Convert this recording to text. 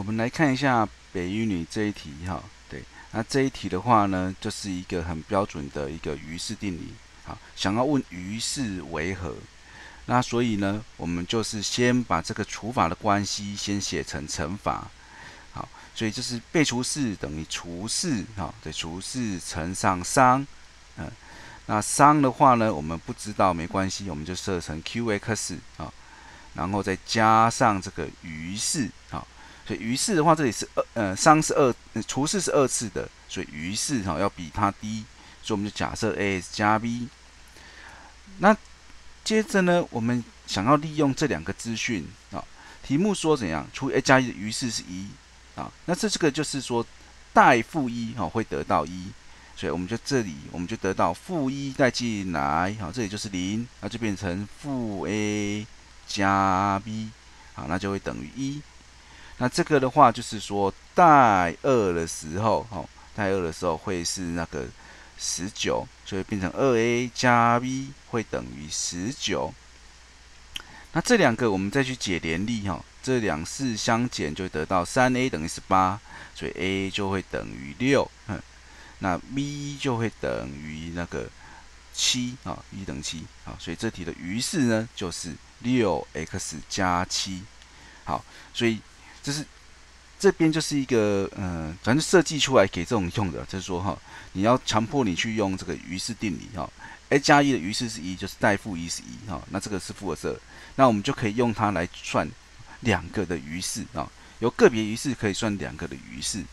我们来看一下北一女这一题哈，对，那这一题的话呢，就是一个很标准的一个余式定理，好，想要问余式为何，那所以呢，我们就是先把这个除法的关系先写成乘法，好，所以就是被除式等于除式，哈，对，除式乘上商，嗯，那商的话呢，我们不知道没关系，我们就设成 Q(x) 啊，然后再加上这个余式，啊。所以余式的话，这里是二，呃，商是二，除四是二次的，所以余式哈要比它低，所以我们就假设 a 加 b。那接着呢，我们想要利用这两个资讯啊，题目说怎样除 a 加一的余式是一啊，那这这个就是说代负一哈会得到一，所以我们就这里我们就得到负一带进来，好，这里就是零，那就变成负 a 加 b，好，那就会等于一。那这个的话，就是说代二的时候，哈，代二的时候会是那个十九，所以变成二 a 加 b 会等于十九。那这两个我们再去解联立，哈，这两式相减就得到三 a 等于十八，所以 a 就会等于六，哼，那 b 就会等于那个七，啊，一等于七，啊，所以这题的余式呢就是六 x 加七，好，所以。就是这边就是一个，嗯，反正设计出来给这种用的，就是说哈，你要强迫你去用这个余式定理哈，a 加一的余式是一，就是代负一是一哈，那这个是负二十二，那我们就可以用它来算两个的余式啊，有个别余式可以算两个的余式。